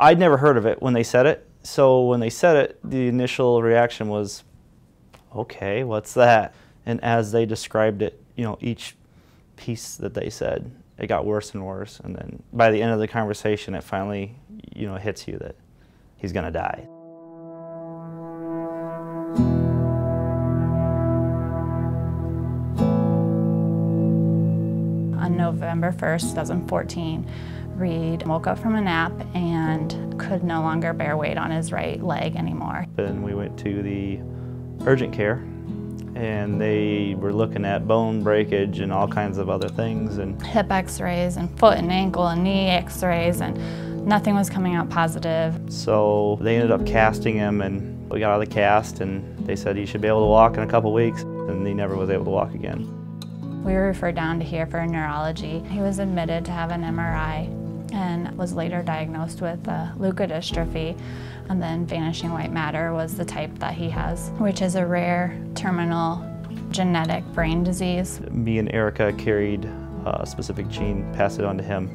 I'd never heard of it when they said it. So when they said it, the initial reaction was, okay, what's that? And as they described it, you know, each piece that they said, it got worse and worse. And then by the end of the conversation, it finally, you know, hits you that he's going to die. On November 1st, 2014, Reed woke up from a nap and could no longer bear weight on his right leg anymore. Then we went to the urgent care and they were looking at bone breakage and all kinds of other things and hip x-rays and foot and ankle and knee x-rays and nothing was coming out positive. So they ended up casting him and we got out of the cast and they said he should be able to walk in a couple weeks and he never was able to walk again. We were referred down to here for neurology. He was admitted to have an MRI and was later diagnosed with uh, leukodystrophy. And then vanishing white matter was the type that he has, which is a rare terminal genetic brain disease. Me and Erica carried a specific gene, passed it on to him,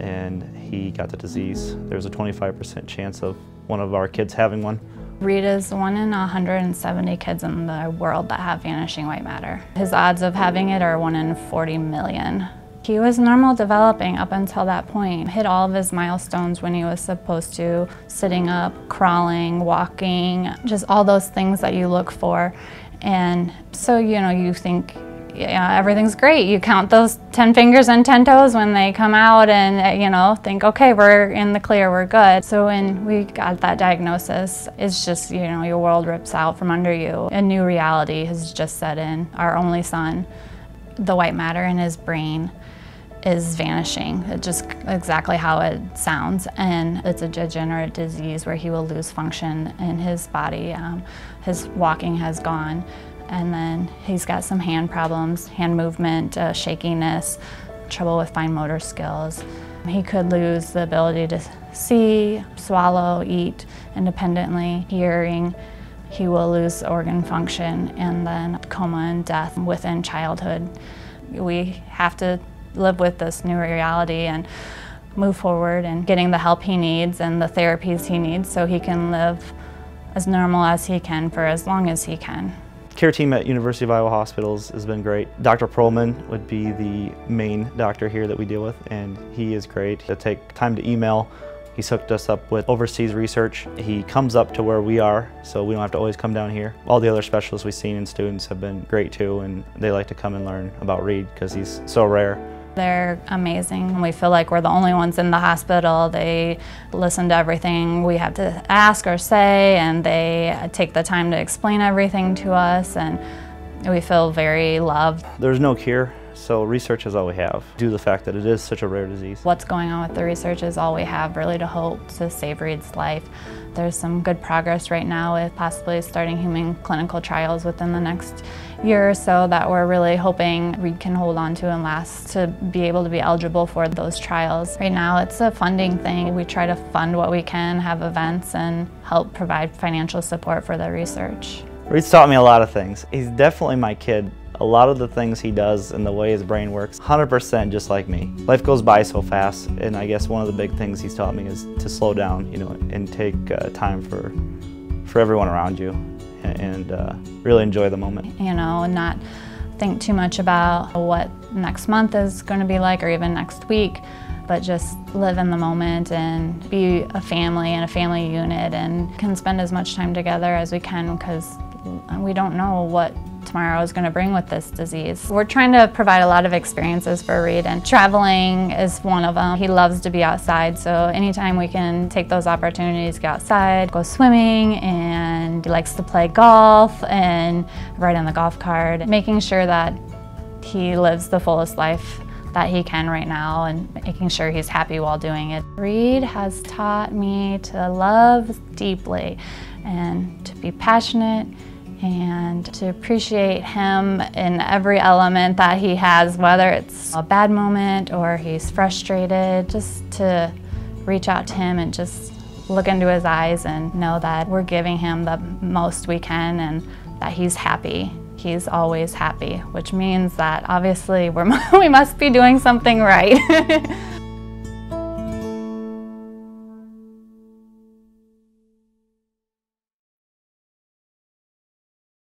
and he got the disease. There's a 25% chance of one of our kids having one. Reed is one in 170 kids in the world that have vanishing white matter. His odds of having it are one in 40 million. He was normal developing up until that point. Hit all of his milestones when he was supposed to, sitting up, crawling, walking, just all those things that you look for. And so, you know, you think, yeah, everything's great. You count those 10 fingers and 10 toes when they come out and, uh, you know, think, okay, we're in the clear, we're good. So when we got that diagnosis, it's just, you know, your world rips out from under you. A new reality has just set in. Our only son, the white matter in his brain is vanishing. It's just exactly how it sounds. And it's a degenerate disease where he will lose function in his body. Um, his walking has gone. And then he's got some hand problems, hand movement, uh, shakiness, trouble with fine motor skills. He could lose the ability to see, swallow, eat independently, hearing. He will lose organ function and then coma and death within childhood. We have to live with this new reality and move forward and getting the help he needs and the therapies he needs so he can live as normal as he can for as long as he can. Care team at University of Iowa Hospitals has been great. Dr. Perlman would be the main doctor here that we deal with and he is great. He'll take time to email. He's hooked us up with overseas research. He comes up to where we are, so we don't have to always come down here. All the other specialists we've seen and students have been great too, and they like to come and learn about Reed because he's so rare. They're amazing. We feel like we're the only ones in the hospital. They listen to everything we have to ask or say, and they take the time to explain everything to us, and we feel very loved. There's no cure, so research is all we have, due to the fact that it is such a rare disease. What's going on with the research is all we have really to hope to save Reed's life. There's some good progress right now with possibly starting human clinical trials within the next year or so that we're really hoping Reed can hold on to and last to be able to be eligible for those trials. Right now it's a funding thing. We try to fund what we can, have events, and help provide financial support for the research. Reed's taught me a lot of things. He's definitely my kid. A lot of the things he does and the way his brain works, 100% just like me. Life goes by so fast, and I guess one of the big things he's taught me is to slow down, you know, and take uh, time for, for everyone around you and uh, really enjoy the moment. You know, and not think too much about what next month is going to be like or even next week, but just live in the moment and be a family and a family unit and can spend as much time together as we can because we don't know what tomorrow is going to bring with this disease. We're trying to provide a lot of experiences for Reed and traveling is one of them. He loves to be outside so anytime we can take those opportunities, go outside, go swimming and he likes to play golf and ride on the golf cart, making sure that he lives the fullest life that he can right now and making sure he's happy while doing it. Reed has taught me to love deeply and to be passionate and to appreciate him in every element that he has, whether it's a bad moment or he's frustrated, just to reach out to him and just look into his eyes and know that we're giving him the most we can and that he's happy. He's always happy, which means that obviously we're, we must be doing something right.